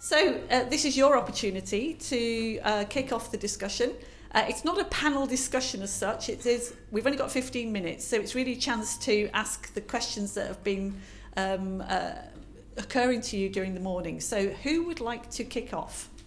So uh, this is your opportunity to uh, kick off the discussion. Uh, it's not a panel discussion as such. It is we've only got 15 minutes, so it's really a chance to ask the questions that have been um, uh, occurring to you during the morning. So who would like to kick off?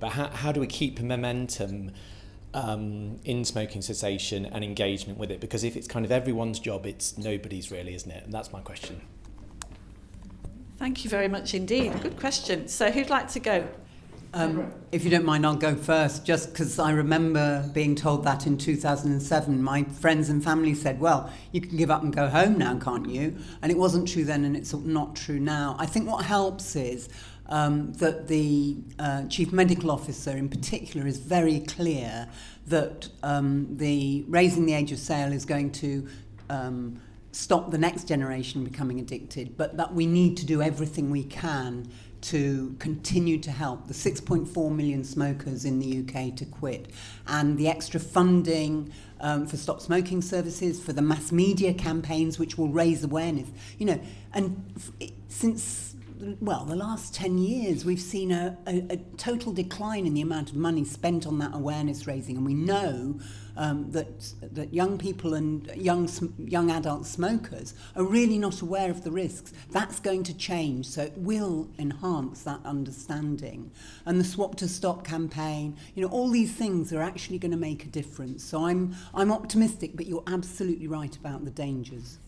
But how, how do we keep momentum um, in smoking cessation and engagement with it? Because if it's kind of everyone's job, it's nobody's really, isn't it? And that's my question. Thank you very much indeed. Good question. So who'd like to go? Um, if you don't mind, I'll go first, just because I remember being told that in 2007. My friends and family said, Well, you can give up and go home now, can't you? And it wasn't true then, and it's not true now. I think what helps is um, that the uh, chief medical officer in particular is very clear that um, the raising the age of sale is going to um, stop the next generation becoming addicted, but that we need to do everything we can to continue to help the 6.4 million smokers in the UK to quit and the extra funding um, for stop smoking services for the mass media campaigns which will raise awareness you know and it, since well the last 10 years we've seen a, a, a total decline in the amount of money spent on that awareness raising and we know that um, that, that young people and young, young adult smokers are really not aware of the risks. That's going to change, so it will enhance that understanding. And the Swap to Stop campaign, you know, all these things are actually going to make a difference. So I'm, I'm optimistic, but you're absolutely right about the dangers.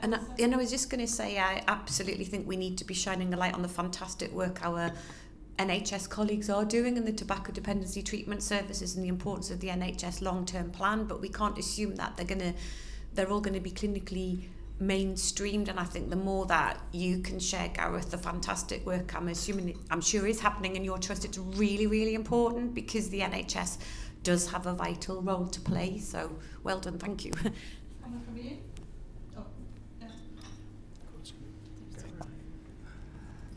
And I, and I was just going to say, I absolutely think we need to be shining a light on the fantastic work our NHS colleagues are doing in the tobacco dependency treatment services and the importance of the NHS long-term plan, but we can't assume that they're going to they're all going to be clinically mainstreamed and I think the more that you can share Gareth the fantastic work I'm assuming I'm sure is happening in your trust it's really really important because the NHS does have a vital role to play so well done thank you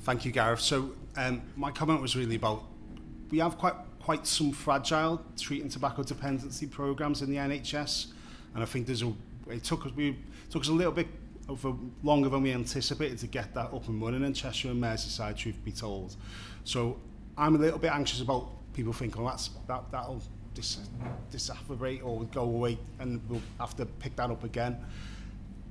Thank you, Gareth. So um, my comment was really about we have quite quite some fragile treating tobacco dependency programs in the NHS, and I think there's a it took us we took us a little bit longer than we anticipated to get that up and running in Cheshire and Merseyside. Truth be told, so I'm a little bit anxious about people thinking oh, that's that that'll disaffirmate or go away, and we'll have to pick that up again.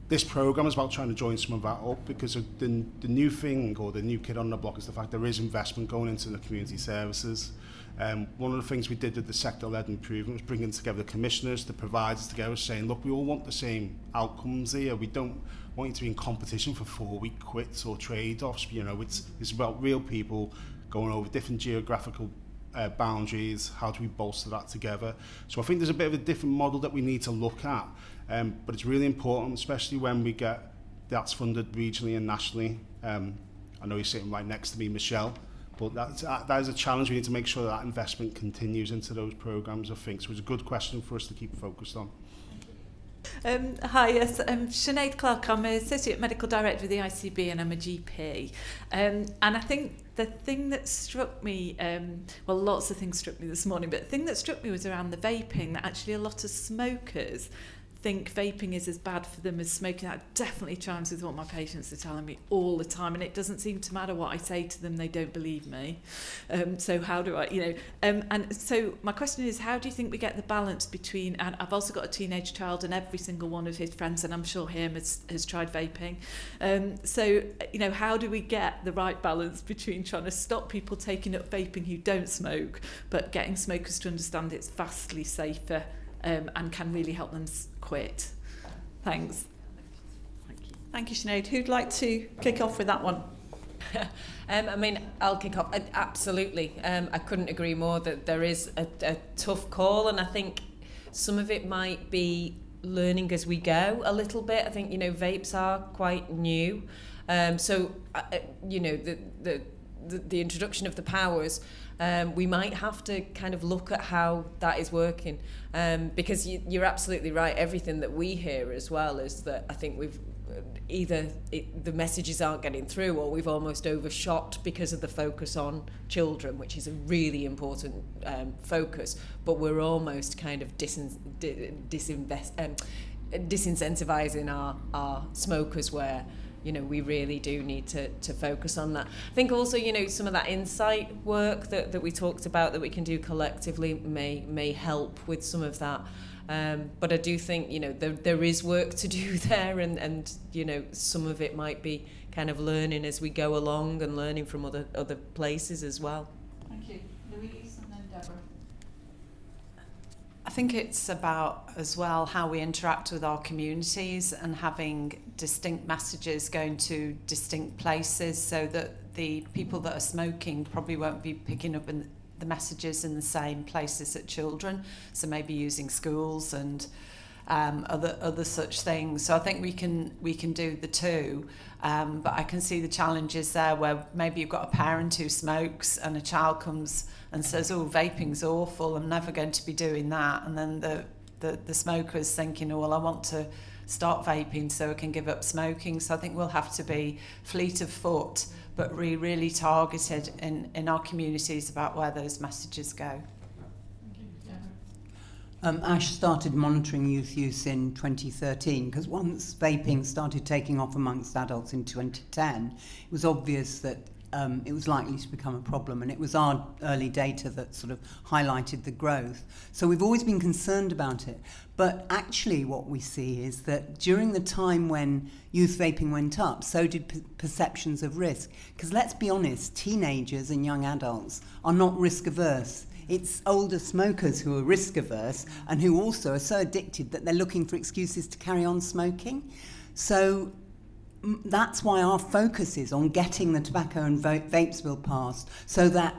this program is about trying to join some of that up because the, the new thing or the new kid on the block is the fact there is investment going into the community services. Um, one of the things we did with the sector-led improvement was bringing together the commissioners, the providers together, saying, look, we all want the same outcomes here. We don't want you to be in competition for four-week quits or trade-offs. You know, it's, it's about real people going over different geographical uh, boundaries? How do we bolster that together? So I think there's a bit of a different model that we need to look at, um, but it's really important, especially when we get that's funded regionally and nationally. Um, I know you're sitting right next to me, Michelle, but that's, that, that is a challenge. We need to make sure that, that investment continues into those programs, I think. So it's a good question for us to keep focused on. Um, hi, yes, I'm Sinead Clark. I'm an Associate Medical Director with the ICB and I'm a GP. Um, and I think the thing that struck me, um, well, lots of things struck me this morning, but the thing that struck me was around the vaping, that actually a lot of smokers think vaping is as bad for them as smoking. That definitely chimes with what my patients are telling me all the time. And it doesn't seem to matter what I say to them, they don't believe me. Um, so, how do I, you know? Um, and so, my question is how do you think we get the balance between, and I've also got a teenage child, and every single one of his friends, and I'm sure him, has, has tried vaping. Um, so, you know, how do we get the right balance between trying to stop people taking up vaping who don't smoke, but getting smokers to understand it's vastly safer? um, and can really help them quit. Thanks. Thank you. Thank you, Sinead. Who'd like to kick off with that one? um, I mean, I'll kick off. I, uh, absolutely. Um, I couldn't agree more that there is a, a tough call, and I think some of it might be learning as we go a little bit. I think, you know, vapes are quite new. Um, so, uh, uh you know, the, the, the, the introduction of the powers um, we might have to kind of look at how that is working. Um, because you, you're absolutely right, everything that we hear as well is that I think we've either it, the messages aren't getting through or we've almost overshot because of the focus on children which is a really important um, focus but we're almost kind of disin, disinvest um, disincentivizing our our smokers where you know we really do need to to focus on that i think also you know some of that insight work that that we talked about that we can do collectively may may help with some of that um, but I do think you know there, there is work to do there, and, and you know some of it might be kind of learning as we go along and learning from other other places as well. Thank you, Louise. think it's about as well how we interact with our communities and having distinct messages going to distinct places so that the people that are smoking probably won't be picking up in the messages in the same places that children. So maybe using schools and um, other other such things. So I think we can we can do the two, um, but I can see the challenges there where maybe you've got a parent who smokes and a child comes and says, "Oh, vaping's awful. I'm never going to be doing that," and then the the, the smoker is thinking, "Oh, well, I want to." start vaping so I can give up smoking. So I think we'll have to be fleet of foot, but really, really targeted in, in our communities about where those messages go. Um, Ash started monitoring youth use in 2013 because once vaping started taking off amongst adults in 2010, it was obvious that um, it was likely to become a problem, and it was our early data that sort of highlighted the growth. So we've always been concerned about it. But actually, what we see is that during the time when youth vaping went up, so did per perceptions of risk. Because let's be honest, teenagers and young adults are not risk averse It's older smokers who are risk averse and who also are so addicted that they're looking for excuses to carry on smoking. So that's why our focus is on getting the tobacco and vape, vapes bill passed so that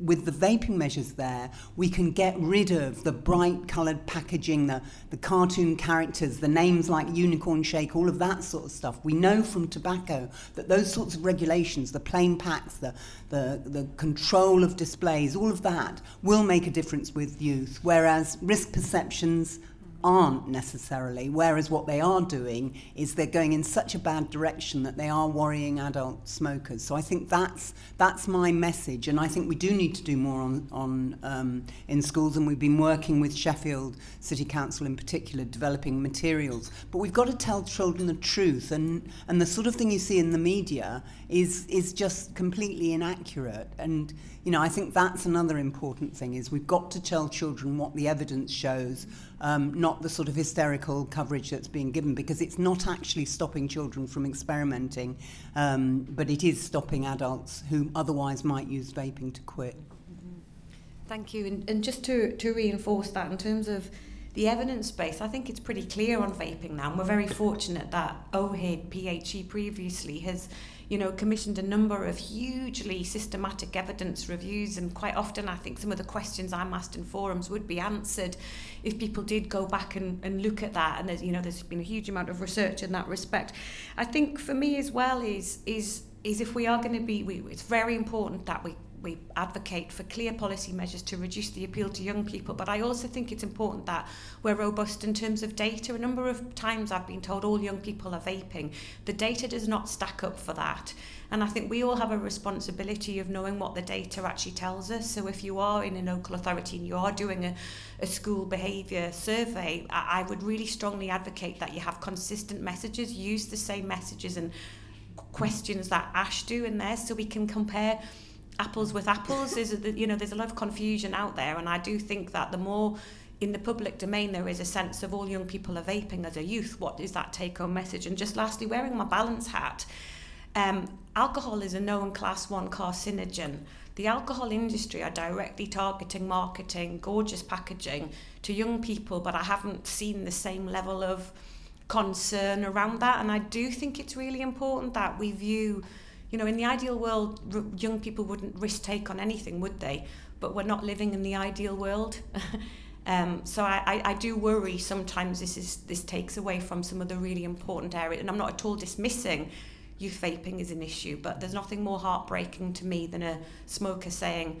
with the vaping measures there, we can get rid of the bright coloured packaging, the, the cartoon characters, the names like Unicorn Shake, all of that sort of stuff. We know from tobacco that those sorts of regulations, the plain packs, the, the, the control of displays, all of that will make a difference with youth, whereas risk perceptions aren't necessarily, whereas what they are doing is they're going in such a bad direction that they are worrying adult smokers. So I think that's, that's my message, and I think we do need to do more on, on um, in schools, and we've been working with Sheffield City Council in particular, developing materials. But we've got to tell children the truth, and, and the sort of thing you see in the media is, is just completely inaccurate. And, you know, I think that's another important thing, is we've got to tell children what the evidence shows um, not the sort of hysterical coverage that's being given, because it's not actually stopping children from experimenting, um, but it is stopping adults who otherwise might use vaping to quit. Mm -hmm. Thank you. And, and just to, to reinforce that, in terms of the evidence base, I think it's pretty clear on vaping now, and we're very fortunate that OHID, PHE previously has you know, commissioned a number of hugely systematic evidence reviews, and quite often I think some of the questions I'm asked in forums would be answered if people did go back and, and look at that. And there's, you know, there's been a huge amount of research in that respect. I think for me as well is is is if we are going to be, we, it's very important that we we advocate for clear policy measures to reduce the appeal to young people but I also think it's important that we're robust in terms of data a number of times I've been told all young people are vaping the data does not stack up for that and I think we all have a responsibility of knowing what the data actually tells us so if you are in a local authority and you are doing a, a school behaviour survey I, I would really strongly advocate that you have consistent messages use the same messages and questions that Ash do in there so we can compare apples with apples. is you know, there's a lot of confusion out there, and I do think that the more in the public domain there is a sense of all young people are vaping as a youth. What is that take-home message? And just lastly, wearing my balance hat. Um, alcohol is a known class one carcinogen. The alcohol industry are directly targeting marketing, gorgeous packaging to young people, but I haven't seen the same level of concern around that. And I do think it's really important that we view you know, in the ideal world, young people wouldn't risk take on anything, would they? But we're not living in the ideal world. um, so I, I, I do worry sometimes this is this takes away from some of the really important areas. And I'm not at all dismissing youth vaping as an issue, but there's nothing more heartbreaking to me than a smoker saying,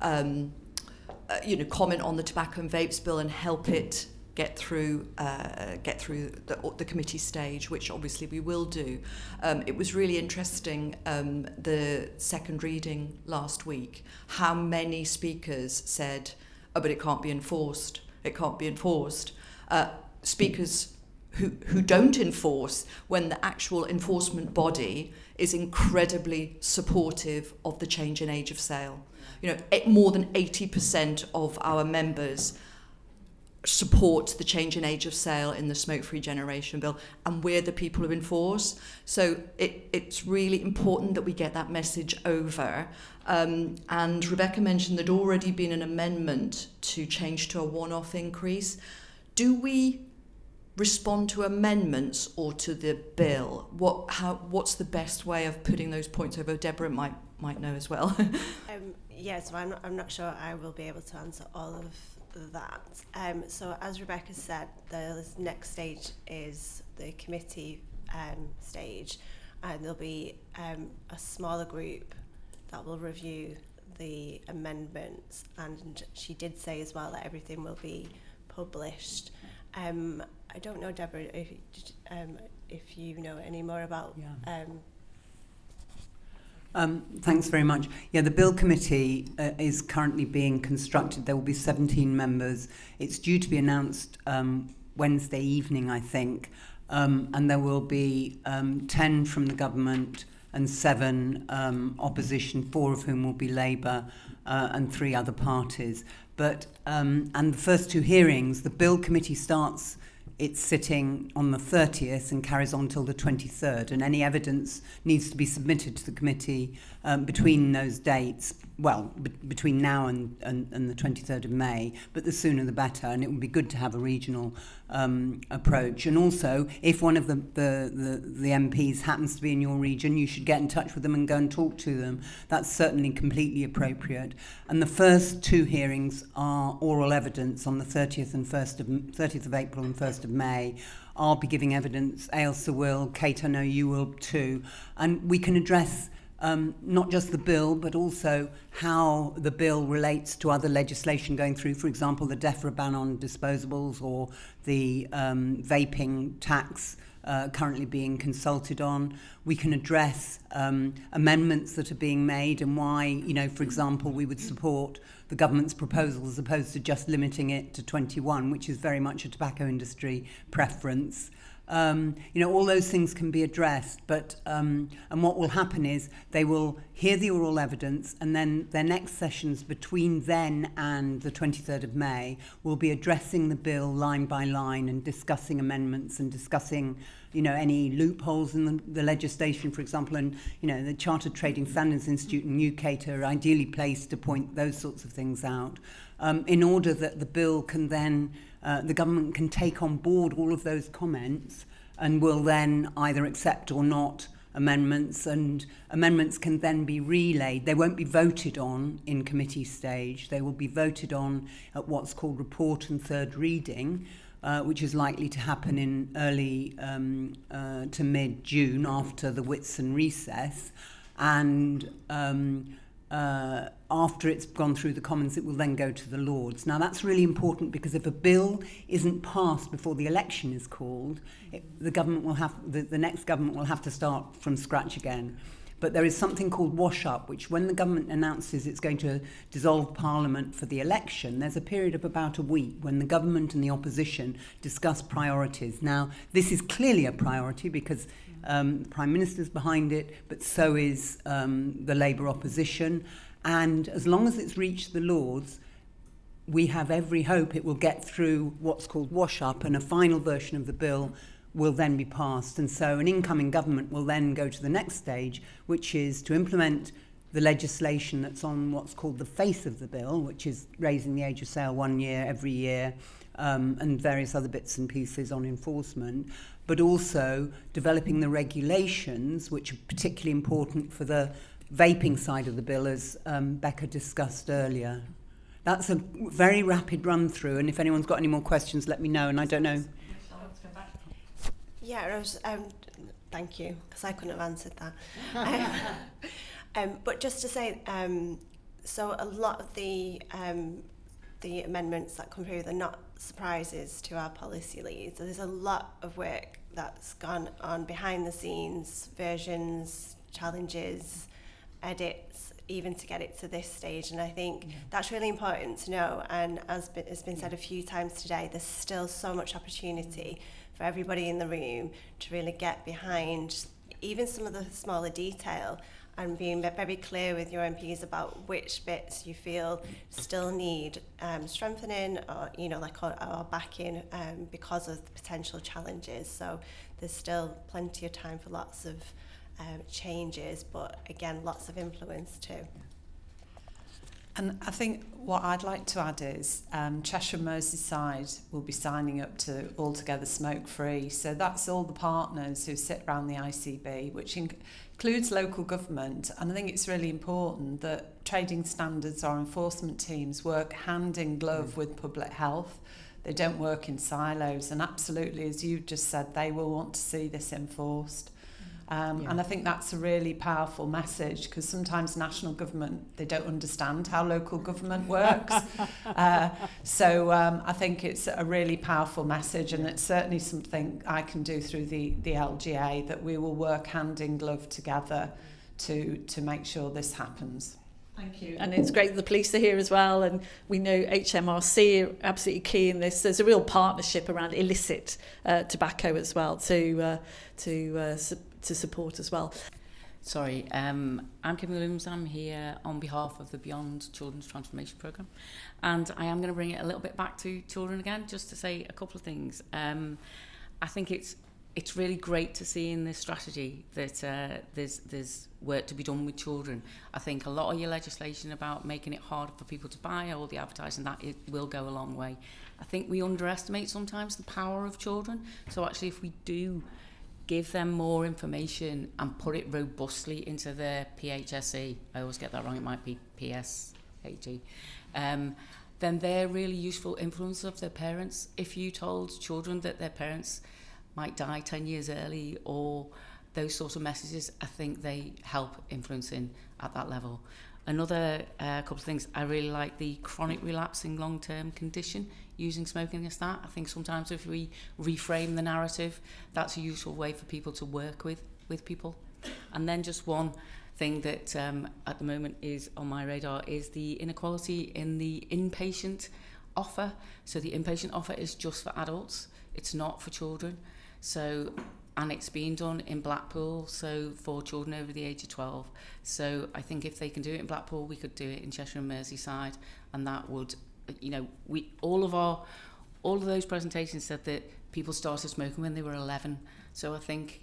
um, uh, you know, comment on the tobacco and vapes bill and help it get through uh, get through the, the committee stage, which obviously we will do. Um, it was really interesting um, the second reading last week. How many speakers said, "Oh, but it can't be enforced. It can't be enforced." Uh, speakers who, who don't enforce when the actual enforcement body is incredibly supportive of the change in age of sale. You know, more than 80% of our members support the change in age of sale in the smoke-free generation bill and we're the people who enforce so it, it's really important that we get that message over um, and Rebecca mentioned there'd already been an amendment to change to a one-off increase do we respond to amendments or to the bill what how what's the best way of putting those points over Deborah might might know as well um, yes yeah, so I'm not, I'm not sure I will be able to answer all of that. Um, so as Rebecca said, the next stage is the committee um, stage and there'll be um, a smaller group that will review the amendments and she did say as well that everything will be published. Um, I don't know, Deborah, if, um, if you know any more about yeah. um, Um, thanks very much. Yeah, the bill committee uh, is currently being constructed. There will be 17 members. It's due to be announced um, Wednesday evening, I think. Um, and there will be um, 10 from the government and seven um, opposition, four of whom will be Labour uh, and three other parties. But, um, and the first two hearings, the bill committee starts it's sitting on the 30th and carries on till the 23rd, and any evidence needs to be submitted to the committee um, between those dates, well, between now and, and, and the 23rd of May, but the sooner the better, and it would be good to have a regional um, approach. And also, if one of the, the, the, the MPs happens to be in your region, you should get in touch with them and go and talk to them. That's certainly completely appropriate. And the first two hearings are oral evidence on the 30th and 1st of, 30th of April and 1st of May. I'll be giving evidence, Ailsa will, Kate, I know you will too. And we can address um, not just the bill, but also how the bill relates to other legislation going through, for example, the DEFRA ban on disposables or the um, vaping tax uh, currently being consulted on. We can address um, amendments that are being made and why, you know, for example, we would support the government's proposal as opposed to just limiting it to 21, which is very much a tobacco industry preference. Um, you know, all those things can be addressed, but um, and what will happen is they will hear the oral evidence, and then their next sessions between then and the 23rd of May will be addressing the bill line by line and discussing amendments and discussing, you know, any loopholes in the, the legislation, for example, and you know, the Chartered Trading Standards Institute and UCAT are ideally placed to point those sorts of things out, um, in order that the bill can then uh, the government can take on board all of those comments and will then either accept or not amendments and amendments can then be relayed. They won't be voted on in committee stage. They will be voted on at what's called report and third reading, uh, which is likely to happen in early um, uh, to mid-June after the Whitson recess. And um, uh, after it's gone through the Commons, it will then go to the Lords. Now, that's really important because if a bill isn't passed before the election is called, it, the government will have the, the next government will have to start from scratch again. But there is something called wash up, which when the government announces it's going to dissolve Parliament for the election, there's a period of about a week when the government and the opposition discuss priorities. Now, this is clearly a priority because Um, the Prime Minister's behind it, but so is um, the Labour opposition. And as long as it's reached the Lords, we have every hope it will get through what's called wash up and a final version of the bill will then be passed. And so an incoming government will then go to the next stage, which is to implement the legislation that's on what's called the face of the bill, which is raising the age of sale one year every year, um, and various other bits and pieces on enforcement, but also developing the regulations, which are particularly important for the vaping side of the bill, as um, Becca discussed earlier. That's a very rapid run through, and if anyone's got any more questions, let me know. And I don't know. Yeah, Rose, um, thank you, because I couldn't have answered that. Um, um, but just to say, um, so a lot of the um, the amendments that come through, they're not surprises to our policy leads. So there's a lot of work that's gone on behind the scenes, versions, challenges, edits, even to get it to this stage. And I think yeah. that's really important to know. And as has been said a few times today, there's still so much opportunity for everybody in the room to really get behind even some of the smaller detail. and being very clear with your MPs about which bits you feel still need um, strengthening or you know like or, or backing um, because of the potential challenges. So there's still plenty of time for lots of um, changes, but again, lots of influence too. And I think what I'd like to add is um, Cheshire Merseyside will be signing up to Altogether Smoke Free. So that's all the partners who sit around the ICB, which includes local government. And I think it's really important that trading standards or enforcement teams work hand in glove mm. with public health. They don't work in silos. And absolutely, as you just said, they will want to see this enforced. Um, yeah. And I think that's a really powerful message because sometimes national government, they don't understand how local government works. uh, so um, I think it's a really powerful message and it's certainly something I can do through the, the LGA that we will work hand in glove together to, to make sure this happens. Thank you. And it's great the police are here as well. And we know HMRC are absolutely key in this. There's a real partnership around illicit uh, tobacco as well to, uh, to uh, to support as well. Sorry, um, I'm Kim Williams. I'm here on behalf of the Beyond Children's Transformation Programme. And I am going to bring it a little bit back to children again, just to say a couple of things. Um, I think it's it's really great to see in this strategy that uh, there's there's work to be done with children. I think a lot of your legislation about making it hard for people to buy all the advertising that it will go a long way. I think we underestimate sometimes the power of children. So actually, if we do give them more information and put it robustly into their PHSE. I always get that wrong, it might be PSHE. Um, then they're really useful influence of their parents. If you told children that their parents might die 10 years early or those sort of messages, I think they help influencing at that level. Another uh, couple of things I really like the chronic relapsing long term condition using smoking as that. I think sometimes if we reframe the narrative, that's a useful way for people to work with with people. And then just one thing that um, at the moment is on my radar is the inequality in the inpatient offer. So the inpatient offer is just for adults. It's not for children. So and it's being done in Blackpool, so for children over the age of 12. So I think if they can do it in Blackpool, we could do it in Cheshire and Merseyside, and that would, you know, we all of our all of those presentations said that people started smoking when they were 11. So I think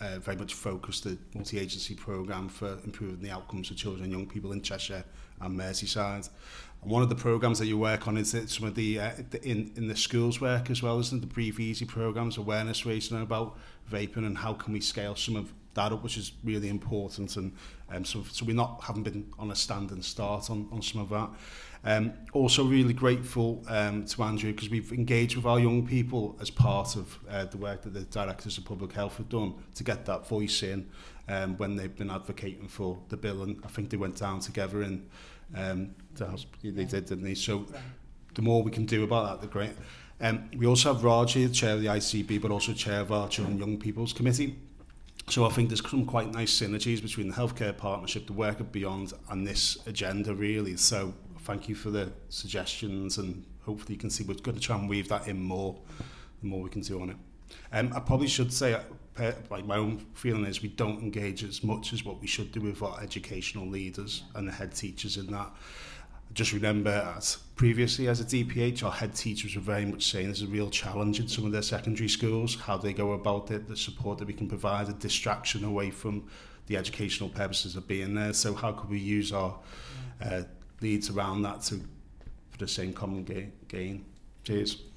uh, very much focused the multi-agency programme for improving the outcomes for children and young people in Cheshire and Merseyside. And one of the programmes that you work on is some of the, uh, the in, in the schools work as well, isn't it? The Brief Easy programmes, awareness raising about vaping and how can we scale some of that up, which is really important. And um, so, so we not haven't been on a stand and start on, on some of that. Um, also really grateful um, to Andrew because we've engaged with our young people as part of uh, the work that the Directors of Public Health have done to get that voice in um, when they've been advocating for the bill and I think they went down together in um, the help, they did, didn't they? So the more we can do about that, the great. Um, we also have Raji, the Chair of the ICB, but also Chair of our Children and Young People's Committee. So I think there's some quite nice synergies between the healthcare partnership, the work of Beyond, and this agenda really. So thank you for the suggestions, and hopefully you can see we're going to try and weave that in more. The more we can do on it. Um, I probably should say, uh, like my own feeling is we don't engage as much as what we should do with our educational leaders and the head teachers in that just remember as previously as a DPH, our head teachers were very much saying there's a real challenge in some of their secondary schools, how they go about it, the support that we can provide, a distraction away from the educational purposes of being there. So how could we use our uh, leads around that to for the same common ga gain? Cheers.